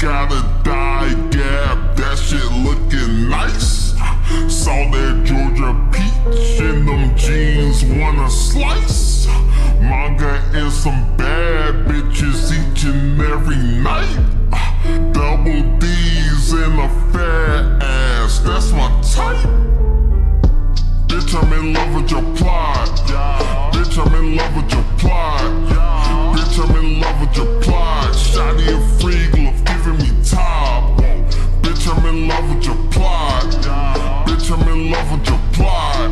got a die gap, that shit looking nice. Saw that Georgia peach in them jeans, wanna slice. Manga and some bad bitches each and every night. Double D's and a fat ass, that's my type. Bitch, I'm in love with your plot. Bitch, I'm in love with your plot. Bitch, I'm in love with your plot. Shotty and Freegle giving me top. Bitch, I'm in love with your plot. Bitch, I'm in love with your plot.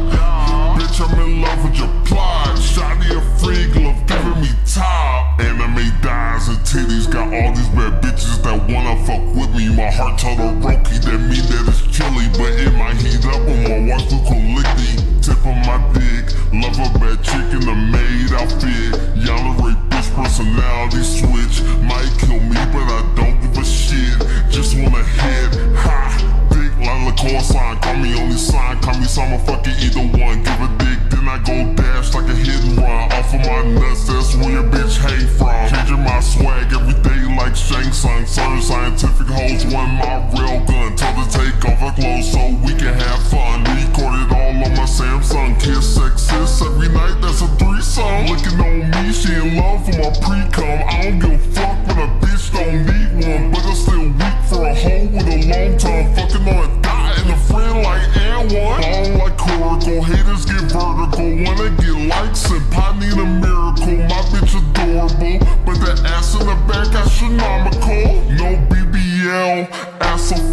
Bitch, I'm in love with your plot. Shotty a freak, love giving me top. Anime dies and titties, got all these bad bitches that wanna fuck with me. My heart Todoroki, that mean that it's chilly, but it might heat up when my wife look licky. Tip of my dick, love a bad chick in the maid outfit. Yandere bitch personality switch. Might kill me, but I don't a shit. Just wanna hit, ha. Big the call sign, call me only sign, call me so I'ma fucking either one. Give a dick, then I go dash like a hit and run. Off of my nuts, that's where your bitch hate from. Changing my swag every day like Shang Tsung. Certain scientific hoes want my real gun. Tell to take off her clothes so we can have fun. Recorded all on my Samsung. Kiss sexist every night, that's a threesome. Looking on me, she in love for my pre-cum. I don't give fuck a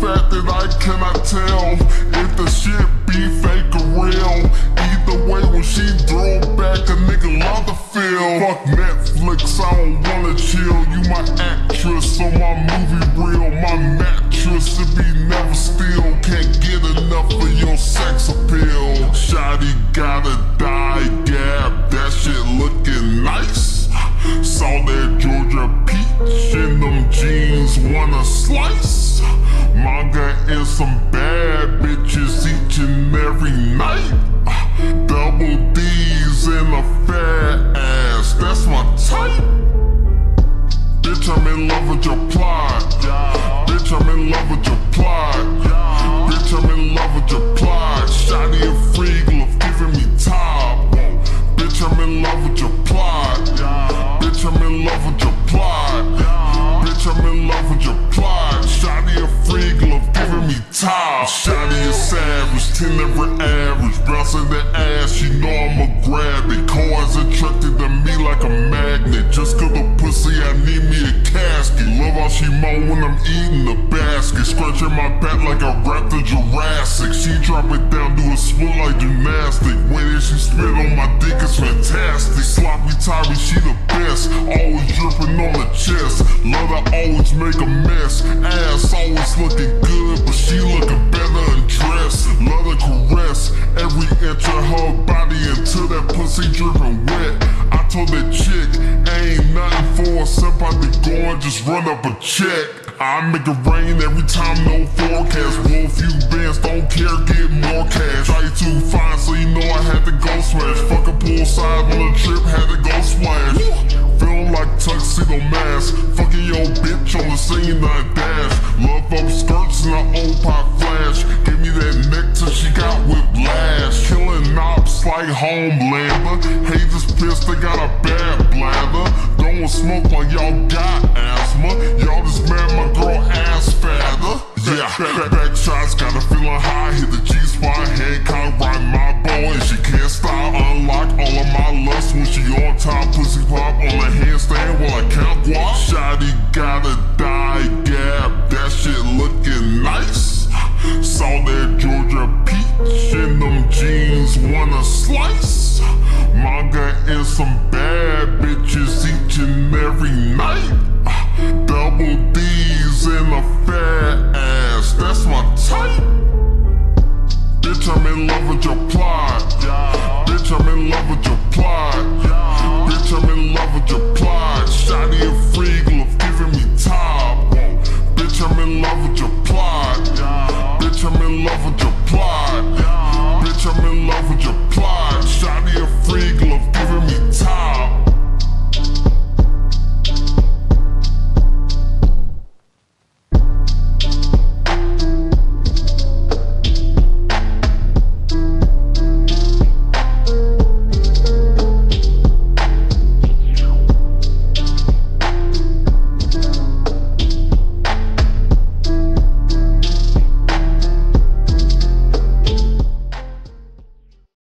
fat that I cannot tell if the shit be fake or real. Either way, when she throw back, a nigga love to feel. Fuck Netflix, I don't wanna chill. You my actress, so my movie real. My mattress, it be never still. Can't get enough of your sex appeal. Shotty gotta die, gap. That shit looking nice. Saw that Georgia peach in them jeans, wanna slice? Manga and some bad bitches each and every night. Double D's and a fat ass, that's my type. Bitch, I'm in love with your plot. Ten never average. Bouncing the ass, she know I'ma grab it. Coins attracted to me like a magnet. Just cause the pussy, I need me a casket. Love how she moan when I'm eating the basket. Scratching my back like a raptor Jurassic. She drop it down, do a split like gymnastic. That she spit on my dick is fantastic. Sloppy Tyree, she the best. Always dripping on the chest. Love to always make a mess. Ass always looking good, but she looking better undressed. Love to caress every inch of her body until that pussy dripping wet. I told that chick, ain't nothing for sip out the just run up a check. I make it rain every time, no forecast. Wolf, few bands, don't care, get more cash. Try too fine, so you know I had to go smash. Fuck a poolside on a trip, had to go splash. Feeling like tuxedo mask. Fucking your bitch on the scene, not dash. Love up skirts and an old pop flash. Give Homelander. Haters pissed, they got a bad bladder. Don't smoke like y'all got asthma. Y'all just mad my girl ass fatter. Yeah, back, back shots, got a feeling high. Hit the G spot, Hancock, ride my bow, slice? Manga and some